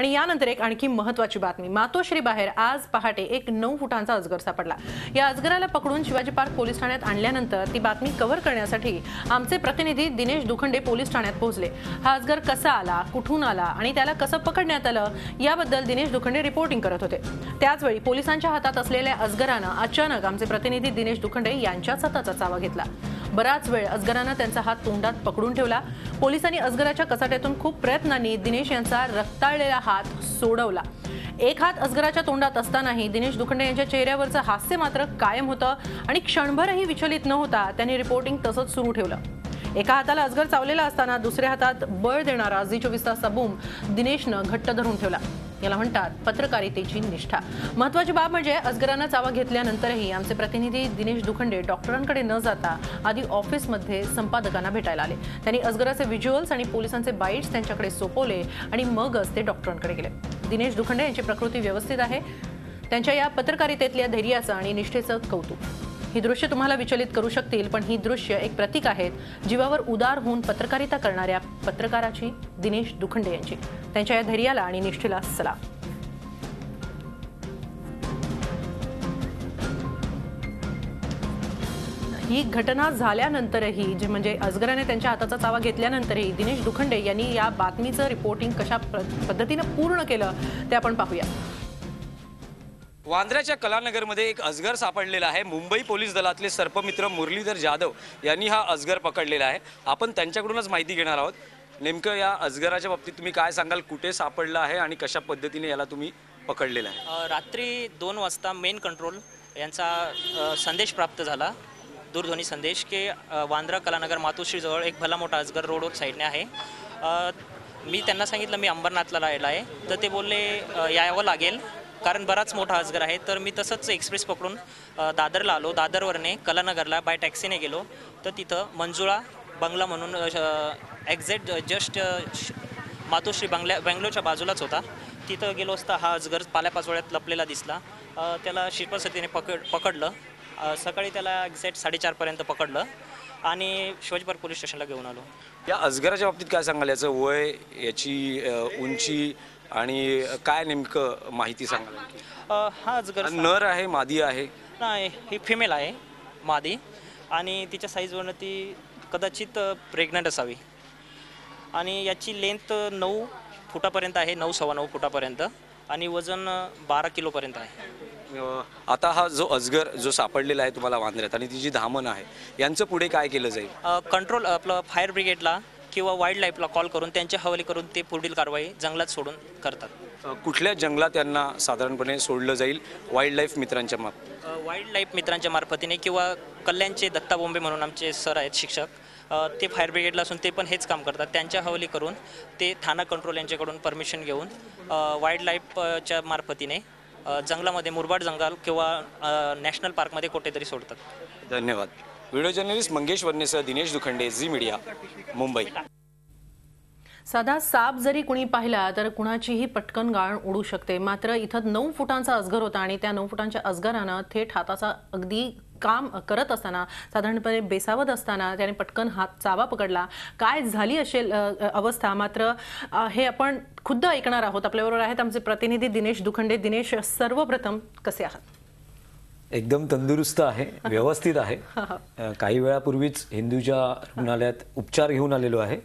आणि यानंतर एक आणखी महत्वाची बातमी. मातोश्री बाहेर आज पहाटे एक नऊ फुटांचा अजगर सापडला. या अजगराला पकडून शिवाजी पार्क पोलीस ठाण्यात आणल्यानंतर ती बातमी कव्हर करण्यासाठी आमचे प्रतिनिधी दिनेश दुखंडे पोलीस ठाण्यात पोहोचले. हा अजगर कसा आला कुठून आला आणि त्याला कसं पकडण्यात आलं याबद्दल दिनेश दुखंडे रिपोर्टिंग करत होते. त्याचवेळी पोलिसांच्या हातात असलेल्या अजगरानं अचानक आमचे प्रतिनिधी दिनेश दुखंडे यांच्याच हाताचा चावा घेतला. बराच वेळ अजगरानं त्यांचा हात तोंडात पकडून ठेवला. पोलिसांनी अजगराच्या कसाट्यातून खूप प्रयत्नांनी दिनेश यांचा रक्ताळलेला हात सोडवला. एक हात अजगराच्या तोंडात असतानाही दिनेश दुखंडे यांच्या चेहऱ्यावरचं हास्य मात्र कायम होतं आणि क्षणभरही विचलित न होता त्यांनी रिपोर्टिंग तसंच सुरू ठेवलं. एका हाताला अजगर चावलेला असताना दुसऱ्या हातात बळ देणारा झी चोवीस तासचा बूम दिनेशनं घट्ट धरून ठेवला. याला म्हणतात पत्रकारितेची निष्ठा. महत्वाची बाब म्हणजे अजगरानं चावा घेतल्यानंतरही आमचे प्रतिनिधी दिनेश दुखंडे डॉक्टरांकडे न जाता आधी ऑफिसमध्ये संपादकांना भेटायला आले. त्यांनी अजगराचे व्हिज्युअल्स आणि पोलिसांचे बाईट्स त्यांच्याकडे सोपवले आणि मगच ते डॉक्टरांकडे गेले. दिनेश दुखंडे यांची प्रकृती व्यवस्थित आहे. त्यांच्या या पत्रकारितेतल्या धैर्याचं आणि निष्ठेचं कौतुक. ही दृश्य तुम्हाला विचलित करू शकतील पण ही दृश्य एक प्रतीक आहेत जीवावर उदार होऊन पत्रकारिता करणाऱ्या पत्रकाराची दिनेश दुखंडे यांची. त्यांच्या या धैर्याला आणि निष्ठेला सलाम. ही घटना झाल्यानंतरही जे म्हणजे अजगराने त्यांच्या हाताचा चावा घेतल्यानंतरही दिनेश दुखंडे यांनी या बातमीचं रिपोर्टिंग कशा प- पद्धतीनं पूर्ण केलं ते आपण पाहूया. वांद्र्याच्या कलानगरमध्ये एक अजगर सापडलेला आहे. मुंबई पोलीस दलातले सर्पमित्र मुरलीधर जाधव यांनी हा अजगर पकडलेला आहे. आपण त्यांच्याकडूनच माहिती घेणार आहोत. नेमकं या अजगराच्या बाबतीत तुम्ही काय सांगाल? कुठे सापडलं आहे आणि कशा पद्धतीने याला तुम्ही पकडलेलं आहे? रात्री दोन वाजता मेन कंट्रोल यांचा संदेश प्राप्त झाला. दूरध्वनी संदेश की वांद्रा कलानगर मातोश्रीजवळ एक भला मोठा अजगर रोडवर साईडने आहे. मी त्यांना सांगितलं मी अंबरनाथला राहिला आहे. तर ते बोलले यावं लागेल. कारण बराच मोठा अजगर आहे. तर मी तसंच एक्सप्रेस पकडून दादरला आलो. दादरवरने कलानगरला बाय टॅक्सीने गेलो. तर तिथं मंजुळा बंगला म्हणून एक्झॅक्ट जस्ट मातोश्री बंगल्या बँगलोरच्या बाजूलाच होता. तिथं गेलो असता हा अजगर पाल्यापाचोळ्यात लपलेला दिसला. त्याला शिल्पसतीने पकड पकडलं. सकाळी त्याला एक्झॅक्ट साडेचारपर्यंत पकडलं. आणि शिवाजीपार्क पोलीस स्टेशनला घेऊन आलो. या अजगराच्या बाबतीत काय सांगाल? याचं वय याची उंची आणि काय नेमकं माहिती सांगाल? अ, हा अजगर नर आहे मादी आहे? नाही ही फिमेल आहे मादी. आणि तिच्या साईजवरनं ती कदाचित प्रेग्नंट असावी. आणि याची लेंथ नऊ फुटापर्यंत आहे नऊ सव्वा नऊ फुटापर्यंत. आणि वजन अ, बारा किलोपर्यंत आहे. अ, आता हा जो अजगर जो सापडलेला आहे तुम्हाला वांद्र्यात आणि ती जी धामण आहे यांचं पुढे काय केलं जाईल? कंट्रोल आपलं फायर ब्रिगेडला किंवा वाईल्ड लाईफला कॉल करून त्यांच्या हवाली करून ते पुढील कारवाई जंगलात सोडून करतात. कुठल्या जंगलात यांना साधारणपणे सोडलं जाईल? वाईल्ड लाईफ मित्रांच्या मार्फत वाईल्ड लाईफ मित्रांच्या मार्फतीने किंवा कल्याणचे दत्ता बोंबे म्हणून आमचे सर आहेत शिक्षक ते फायर ब्रिगेडला असून ते पण हेच काम करतात. त्यांच्या हवाली करून ते थाना कंट्रोल यांच्याकडून परमिशन घेऊन वाईल्ड लाईफच्या मार्फतीने जंगलामध्ये मुरबाड जंगल किंवा नॅशनल पार्कमध्ये कुठेतरी सोडतात. धन्यवाद. व्हिडिओ जर्नलिस्ट मंगेश वर्णेसह दिनेश दुखंडे झी मीडिया मुंबई. साधा साप जरी कुणी पाहिला तर कुणाचीही पटकन गाळण उडू शकते. मात्र इथं नऊ फुटांचा अजगर होता आणि त्या नऊ फुटांच्या अजगरानं थेट हाताचा अगदी काम करत असताना साधारणपणे बेसावत असताना त्याने पटकन हात चावा पकडला. काय झाली असेल अवस्था? मात्र हे आपण खुद्द ऐकणार आहोत. आपल्याबरोबर आहेत आमचे प्रतिनिधी दिनेश दुखंडे. दिनेश सर्वप्रथम कसे आहात? एकदम तंदुरुस्त आहे व्यवस्थित आहे. काही वेळापूर्वीच हिंदूच्या रुग्णालयात उपचार घेऊन आलेलो आहे.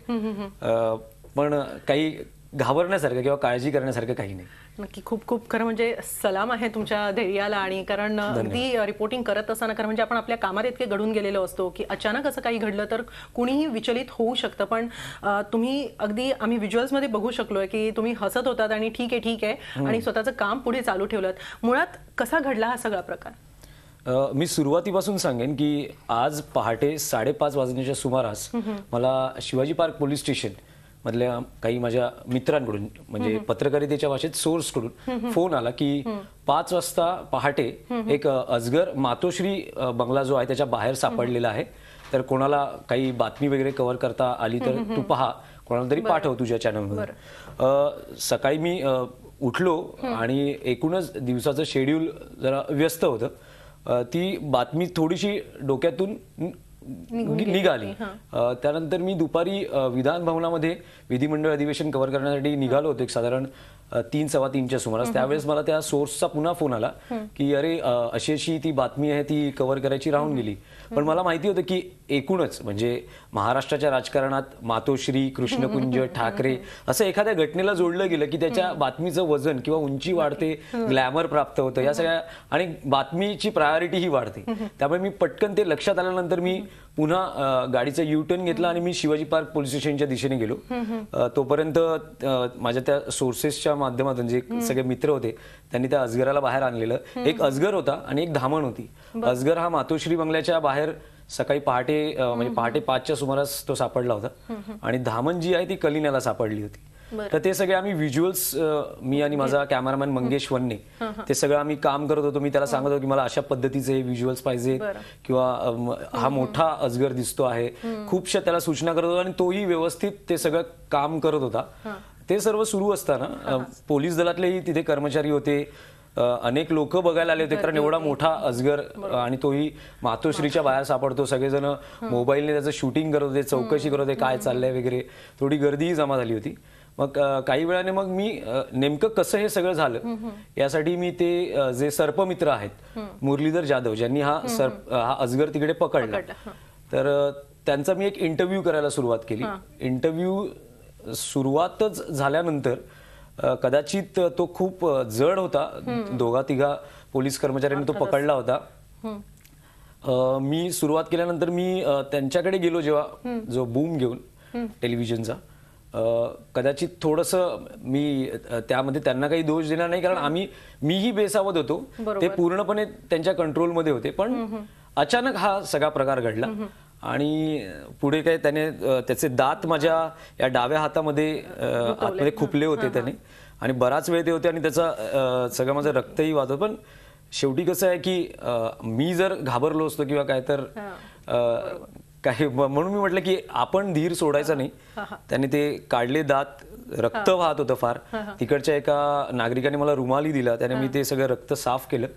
पण काही घाबरण्यासारखं किंवा काळजी करण्यासारखं काही नाही. नक्की खूप खूप. खरं म्हणजे सलाम आहे तुमच्या धैर्याला आणि कारण अगदी रिपोर्टिंग करत असताना खरं म्हणजे आपण आपल्या कामात इतके घडून गेलेलो असतो की अचानक असं काही घडलं तर कुणीही विचलित होऊ शकतं. पण तुम्ही अगदी आम्ही व्हिज्युअल्समध्ये बघू शकलोय की तुम्ही हसत होतात आणि ठीक आहे ठीक आहे. आणि स्वतःचं काम पुढे चालू ठेवलं मुळात कसा घडला हा सगळा प्रकार? मी सुरुवातीपासून सांगेन की आज पहाटे साडेपाच वाजण्याच्या सुमारास मला शिवाजी पार्क पोलीस स्टेशन मधल्या काही माझ्या मित्रांकडून म्हणजे पत्रकारितेच्या भाषेत सोर्सकडून फोन आला की पाच वाजता पहाटे एक अजगर मातोश्री बंगला जो आहे त्याच्या बाहेर सापडलेला आहे. तर कोणाला काही बातमी वगैरे कव्हर करता आली तर तू पहा. कोणाला तरी पाठव तुझ्या चॅनलमध्ये सकाळी मी उठलो आणि एकूणच दिवसाचं शेड्यूल जरा व्यस्त होतं. अ, ती बातमी थोडीशी डोक्यातून न- निघाली. अ, त्यानंतर मी दुपारी अ, विधान भवनामध्ये विधिमंडळ अधिवेशन कव्हर करण्यासाठी निघालो होतो एक साधारण अ, तीन सव्वा तीनच्या सुमारास. त्यावेळेस मला त्या सोर्सचा पुन्हा फोन आला की अरे अ, अशी अशी ती बातमी आहे ती कव्हर करायची राहून गेली. पण मला माहिती होतं की एकूणच म्हणजे महाराष्ट्राच्या राजकारणात मातोश्री कृष्णकुंज ठाकरे असं एखाद्या घटनेला जोडलं गेलं की त्याच्या बातमीचं वजन किंवा उंची वाढते ग्लॅमर प्राप्त होतं या सगळ्या आणि बातमीची प्रायोरिटी ही वाढते त्यामुळे मी पटकन ते लक्षात आल्यानंतर मी पुन्हा गाडीचं यू टर्न घेतला आणि मी शिवाजी पार्क पोलीस स्टेशनच्या दिशेने गेलो. तोपर्यंत माझ्या त्या सोर्सेसच्या माध्यमातून जे सगळे मित्र होते त्यांनी त्या अजगराला बाहेर आणलेलं. एक अजगर होता आणि एक धामण होती. अजगर हा मातोश्री बंगल्याच्या बाहेर सकाळी पहाटे म्हणजे पहाटे पाचच्या सुमारास तो सापडला होता. आणि धामण जी आहे ती कलिन्याला सापडली होती. तर ते सगळे आम्ही व्हिज्युअल्स मी आणि माझा कॅमेरामॅन मंगेश वन्ने ते सगळं आम्ही काम करत होतो. मी त्याला सांगत होतो की मला अशा पद्धतीचे व्हिज्युअल्स पाहिजे किंवा हा मोठा अजगर दिसतो आहे. खूपशा त्याला सूचना करत होतो आणि तोही व्यवस्थित ते सगळं काम करत होता. ते सर्व सुरू असताना पोलीस दलातलेही तिथे कर्मचारी होते. अनेक लोक बघायला आले होते. कारण एवढा मोठा अजगर आणि तोही मातोश्रीच्या बाहेर सापडतो. सगळेजण मोबाईलने त्याचं शूटिंग करत होते चौकशी करत होते काय चाललंय वगैरे. थोडी गर्दीही जमा झाली होती. मग काही वेळाने मग मी नेमकं कसं हे सगळं झालं यासाठी मी ते जे सर्पमित्र आहेत मुरलीधर जाधव ज्यांनी हा सर्प हा अजगर तिकडे पकडला. तर त्यांचा मी एक इंटरव्ह्यू करायला सुरुवात केली. इंटरव्ह्यू सुरुवातच झाल्यानंतर कदाचित तो खूप जड होता. दोघा तिघा पोलीस कर्मचाऱ्यांनी तो पकडला होता. मी सुरुवात केल्यानंतर मी त्यांच्याकडे गेलो जेव्हा जो बूम घेऊन टेलिव्हिजनचा. कदाचित थोडस मी त्यामध्ये त्यांना काही दोष देणार नाही कारण आम्ही मीही बेसावत होतो. ते पूर्णपणे त्यांच्या कंट्रोलमध्ये होते पण अचानक हा सगळा प्रकार घडला. आणि पुढे काय त्याने त्याचे दात माझ्या या डाव्या हातामध्ये आतमध्ये खुपले होते त्याने. आणि बराच वेळ ते होते आणि त्याचा सगळं माझं रक्तही वाहत. होतं. पण शेवटी कसं आहे की मी जर घाबरलो असतो किंवा काय तर काही म्हणून मी म्हटलं की आपण धीर सोडायचा नाही. त्याने ते काढले दात रक्त वाहत होतं फार. तिकडच्या एका नागरिकाने मला रुमाली दिला त्याने मी ते सगळं रक्त साफ केलं.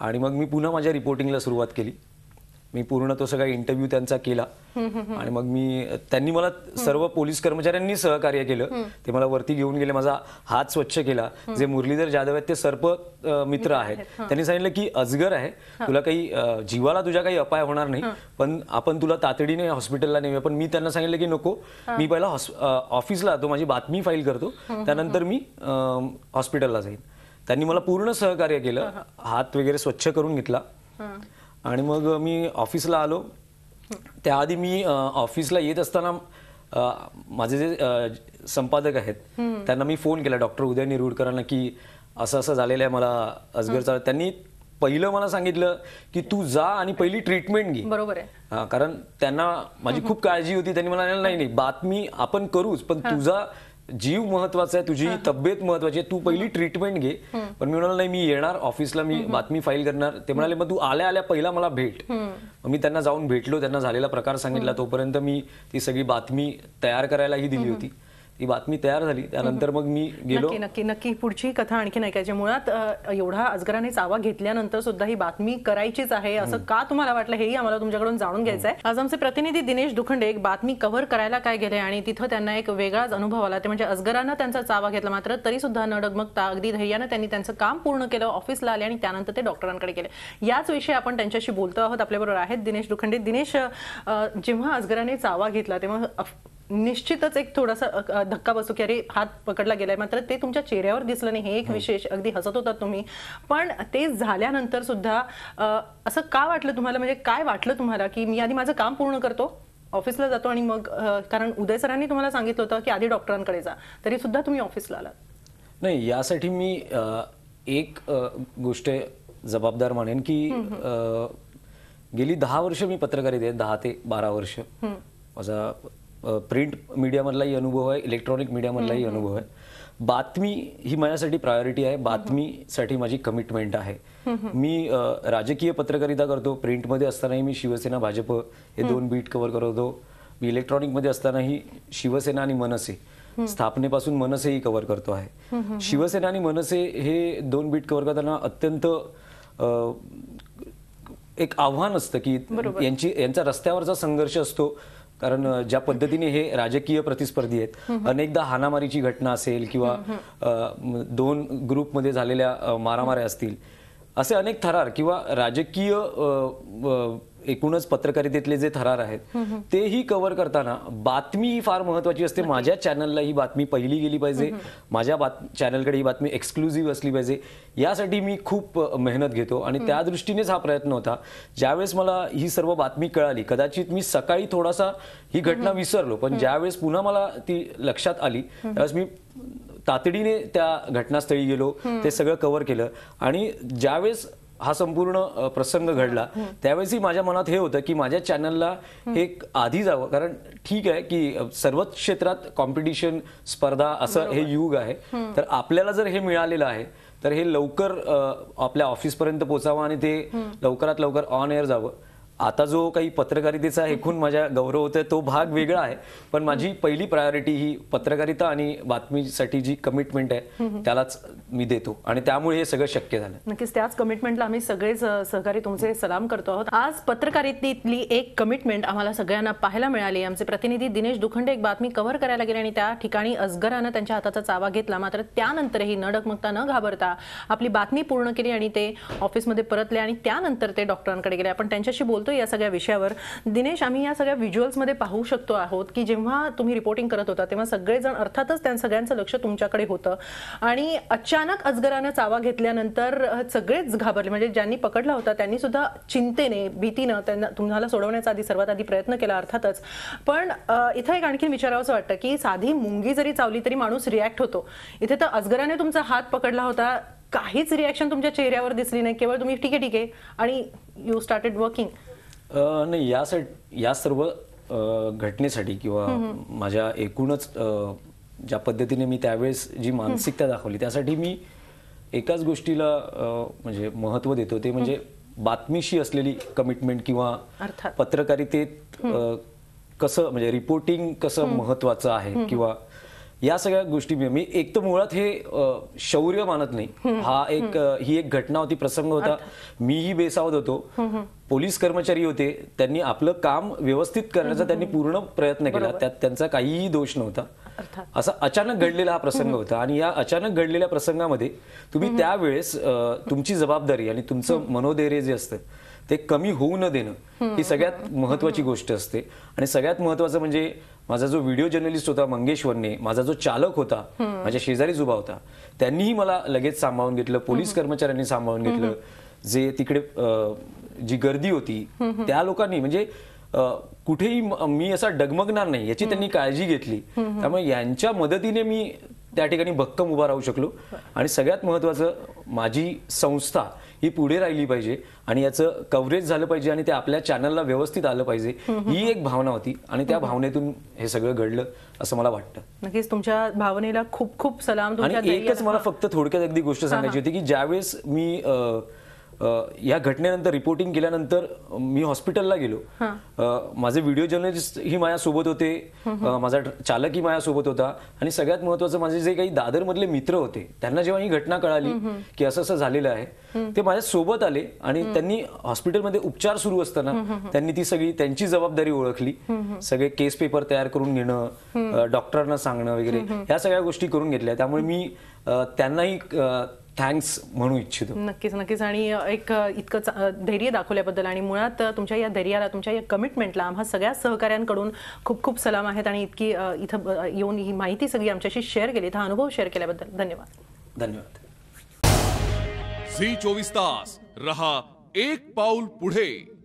आणि मग मी पुन्हा माझ्या रिपोर्टिंगला सुरुवात केली. मी पूर्ण तो सगळा इंटरव्ह्यू त्यांचा केला. आणि मग मी त्यांनी मला सर्व पोलीस कर्मचाऱ्यांनी सहकार्य केलं. ते मला वरती घेऊन गेले माझा हात स्वच्छ केला. जे मुरलीधर जाधव आहेत ते सर्प मित्र आहेत. त्यांनी सांगितलं की अजगर आहे. तुला काही जीवाला तुझ्या काही अपाय होणार नाही. पण आपण तुला तातडीने हॉस्पिटलला नेऊया. पण मी त्यांना सांगितलं की नको. मी पहिला ऑफिसला जातो. माझी बातमी फाईल करतो. त्यानंतर मी हॉस्पिटलला जाईन. त्यांनी मला पूर्ण सहकार्य केलं. हात वगैरे स्वच्छ करून घेतला. आणि मग मी ऑफिसला आलो. त्याआधी मी ऑफिसला येत असताना अ, माझे जे अ, संपादक आहेत त्यांना मी फोन केला डॉक्टर उदय निरुडकरांना की असं असं झालेलं आहे मला अजगरचा त्यांनी पहिलं मला सांगितलं की तू जा आणि पहिली ट्रीटमेंट घे. बरोबर आहे. हा, कारण त्यांना माझी खूप काळजी होती. त्यांनी मला नाही नाही बातमी आपण करूच पण तुझा जीव महत्त्वाचा आहे तुझी तब्येत महत्वाची आहे तू पहिली ट्रीटमेंट घे. पण मी म्हणालो नाही मी येणार ऑफिसला मी बातमी फाईल करणार. ते म्हणाले मग तू आल्या आल्या पहिला मला भेट. मी त्यांना जाऊन भेटलो त्यांना झालेला प्रकार सांगितला. तोपर्यंत मी ती सगळी बातमी तयार करायलाही दिली होती. ती बातमी तयार झाली. त्यानंतर मग मी गेलो. नक्की नक्की नक्की पुढची कथा आणखी ऐकायची. मुळात एवढा अजगराने चावा घेतल्यानंतर सुद्धा ही बातमी करायचीच आहे. असं का तुम्हाला वाटलं? हेही आम्हाला तुमच्याकडून जाणून घ्यायचं आहे आज आमचे प्रतिनिधी दिनेश दुखंडे एक बातमी कव्हर करायला काय गेले आणि तिथं त्यांना एक वेगळाच अनुभव आला. ते म्हणजे अजगरानं त्यांचा चावा घेतला मात्र तरी सुद्धा न डगमगता अगदी धैर्यानं त्यांनी त्यांचं काम पूर्ण केलं ऑफिसला आले आणि त्यानंतर ते डॉक्टरांकडे गेले. याच विषयी आपण त्यांच्याशी बोलतो आहोत. आपल्याबरोबर आहेत दिनेश दुखंडे. दिनेश जेव्हा अजगराने चावा घेतला तेव्हा निश्चितच एक थोडासा धक्का बसतो की अरे हात पकडला गेलाय मात्र ते तुमच्या चेहऱ्यावर दिसलं नाही. हे एक विशेष अगदी हसत होतात तुम्ही. पण ते झाल्यानंतर सुद्धा असं का वाटलं तुम्हाला? म्हणजे काय वाटलं तुम्हाला की मी आधी माझं काम पूर्ण करतो ऑफिसला जातो आणि मग कारण उदय सरांनी तुम्हाला सांगितलं होतं की आधी डॉक्टरांकडे जा. तरी सुद्धा तुम्ही ऑफिसला आलात. नाही यासाठी मी एक गोष्ट जबाबदार मानेन की गेली दहा वर्ष मी पत्रकारित आहे दहा ते बारा वर्ष. माझा प्रिंट मीडियामधलाही अनुभव आहे इलेक्ट्रॉनिक मीडियामधलाही अनुभव आहे. बातमी ही माझ्यासाठी प्रायोरिटी आहे. बातमीसाठी माझी कमिटमेंट आहे. मी राजकीय पत्रकारिता करतो. प्रिंटमध्ये असतानाही मी शिवसेना भाजप हे दोन बीट कव्हर करतो. मी इलेक्ट्रॉनिकमध्ये असतानाही शिवसेना आणि मनसे. स्थापनेपासून मनसेही कव्हर करतो आहे. शिवसेना आणि मनसे हे दोन बीट कव्हर करताना अत्यंत एक आव्हान असतं की यांची यांचा रस्त्यावरचा संघर्ष असतो. कारण ज्या पद्धतीने हे राजकीय प्रतिस्पर्धी आहेत अनेकदा हाणामारीची घटना असेल किंवा दोन ग्रुपमध्ये झालेल्या मारामाऱ्या असतील असे अनेक थरार किंवा राजकीय एकूणच पत्रकारितेतले जे थरार आहेत तेही कव्हर करताना बातमी ही फार महत्वाची असते. माझ्या चॅनलला ही बातमी पहिली गेली पाहिजे. माझ्या बात चॅनलकडे ही बातमी एक्सक्लुझिव्ह असली पाहिजे. यासाठी मी खूप मेहनत घेतो. आणि त्या दृष्टीनेच हा प्रयत्न होता. ज्यावेळेस मला ही सर्व बातमी कळाली कदाचित मी सकाळी थोडासा ही घटना विसरलो पण ज्यावेळेस पुन्हा मला ती लक्षात आली त्यावेळेस मी तातडीने त्या घटनास्थळी गेलो ते सगळं कव्हर केलं. आणि ज्यावेळेस हा संपूर्ण प्रसंग घडला. त्यावेळेसही माझ्या मनात हे होतं की माझ्या चॅनलला एक आधी जावं. कारण ठीक आहे की सर्वच क्षेत्रात कॉम्पिटिशन स्पर्धा असं हे युग आहे. तर आपल्याला जर हे मिळालेलं आहे तर हे लवकर आपल्या ऑफिसपर्यंत पोचावं आणि ते लवकरात लवकर ऑन एअर जावं. आता जो काही पत्रकारितेचा एकूण माझ्या गौरव होतोय तो भाग वेगळा आहे. पण माझी पहिली प्रायोरिटी ही पत्रकारिता आणि बातमीसाठी जी कमिटमेंट आहे त्यालाच मी देतो. आणि त्यामुळे हे सगळं शक्य झालं. नक्कीच त्याच कमिटमेंटला आम्ही सगळेच सहकारी तुमचे सलाम करतो आहोत. आज पत्रकारितेतली एक कमिटमेंट आम्हाला सगळ्यांना पाहायला मिळाली. आमचे प्रतिनिधी दिनेश दुखंडे एक बातमी कव्हर करायला गेले आणि त्या ठिकाणी अजगरानं त्यांच्या हाताचा चावा घेतला. मात्र त्यानंतरही न डगमगता न घाबरता आपली बातमी पूर्ण केली आणि ते ऑफिसमध्ये परतले आणि त्यानंतर ते डॉक्टरांकडे गेले. आपण त्यांच्याशी बोलतो या सगळ्या विषयावर. दिनेश आम्ही या सगळ्या व्हिज्युअल्समध्ये पाहू शकतो आहोत की जेव्हा तुम्ही रिपोर्टिंग करत होता तेव्हा सगळेजण अर्थातच त्या सगळ्यांचं लक्ष तुमच्याकडे होतं. आणि अचानक अजगरानं चावा घेतल्यानंतर सगळेच घाबरले. म्हणजे ज्यांनी पकडला होता त्यांनी सुद्धा चिंतेने भीतीनं त्यांना तुम्हाला सोडवण्याचा आधी सर्वात आधी प्रयत्न केला अर्थातच. पण इथं एक आणखी विचारावंसं वाटतं की साधी मुंगी जरी चावली तरी माणूस रिॲक्ट होतो. इथे तर अजगराने तुमचा हात पकडला होता. काहीच रिॲक्शन तुमच्या चेहऱ्यावर दिसली नाही. केवळ तुम्ही ठीक आहे ठीक आहे. आणि यू स्टार्टेड वर्किंग अ, नाही यासाठी या सर्व अ, घटनेसाठी किंवा माझ्या एकूणच अ, ज्या पद्धतीने मी त्यावेळेस जी मानसिकता दाखवली त्यासाठी मी एकाच गोष्टीला अ, म्हणजे महत्त्व देतो. ते म्हणजे बातमीशी असलेली कमिटमेंट किंवा अर्थात. पत्रकारितेत अ, कसं म्हणजे रिपोर्टिंग कसं महत्वाचं आहे किंवा या सगळ्या गोष्टी मी मी एक तर मुळात हे शौर्य मानत नाही. हा एक ही एक घटना होती प्रसंग होता. मीही बेसावत होतो. पोलीस कर्मचारी होते. त्यांनी आपलं काम व्यवस्थित करण्याचा त्यांनी पूर्ण प्रयत्न केला. त्यात त्यांचा काहीही दोष नव्हता. असा अचानक घडलेला हा प्रसंग होता. आणि या अचानक घडलेल्या प्रसंगामध्ये तुम्ही त्यावेळेस तुमची जबाबदारी आणि तुमचं मनोधैर्य जे असतं ते कमी होऊ न देणं ही सगळ्यात महत्वाची गोष्ट असते. आणि सगळ्यात महत्वाचं म्हणजे माझा जो व्हिडिओ जर्नलिस्ट होता मंगेश माझा जो चालक होता माझ्या शेजारीच उभा होता त्यांनीही मला लगेच सांभाळून घेतलं पोलीस कर्मचाऱ्यांनी सांभाळून घेतलं. जे तिकडे जी गर्दी होती त्या लोकांनी म्हणजे कुठेही म- मी असा डगमगणार नाही याची त्यांनी काळजी घेतली. त्यामुळे यांच्या मदतीने मी त्या ठिकाणी भक्कम उभा राहू शकलो. आणि सगळ्यात महत्वाचं माझी संस्था ही पुढे राहिली पाहिजे आणि याचं कव्हरेज झालं पाहिजे आणि ते आपल्या चॅनलला व्यवस्थित आलं पाहिजे ही एक भावना होती आणि त्या भावनेतून हे सगळं घडलं असं मला वाटतं. नक्कीच तुमच्या भावनेला खूप खूप सलाम आणि एकच. मला फक्त थोडक्यात अगदी गोष्ट सांगायची होती की ज्यावेळेस मी या घटनेनंतर रिपोर्टिंग केल्यानंतर मी हॉस्पिटलला गेलो. माझे व्हिडिओ जर्नलिस्ट ही माझ्यासोबत होते. माझा चालकही माझ्यासोबत होता. आणि सगळ्यात महत्वाचं माझे जे काही दादर मधले मित्र होते त्यांना जेव्हा ही घटना कळाली की असं असं झालेलं आहे ते माझ्या सोबत आले आणि त्यांनी हॉस्पिटलमध्ये उपचार सुरू असताना त्यांनी ती सगळी त्यांची जबाबदारी ओळखली. सगळे केस पेपर तयार करून घेणं डॉक्टरांना सांगणं वगैरे ह्या सगळ्या गोष्टी करून घेतल्या. त्यामुळे मी त्यांनाही थँक्स म्हणू इच्छितो. नक्कीच नक्कीच. आणि एक इतकं चा- धैर्य दाखवल्याबद्दल आणि मुळात तुमच्या या धैर्याला तुमच्या या कमिटमेंटला आम्हा सगळ्या सहकाऱ्यांकडून खूप खूप सलाम आहेत आणि इतकी इथं येऊन ही माहिती सगळी आमच्याशी शेअर केली. हा अनुभव शेअर केल्याबद्दल धन्यवाद. धन्यवाद. झी चोवीस तास. रहा एक पाऊल पुढे.